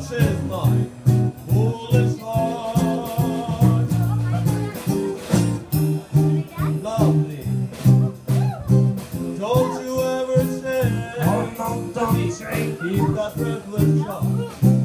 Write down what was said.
Such is my foolish heart. Lovely. Don't you ever say, Oh, no, don't. Keep that privilege up.